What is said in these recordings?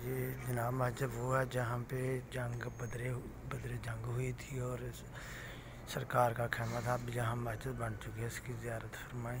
ये जनाब जब हुआ जहाँ पे जंग बदरे बदरे जंग हुई थी और सरकार का खेमा था, अब जहाँ मस्जिद बन चुकी है, इसकी ज्यारत फरमाई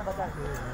什么感觉？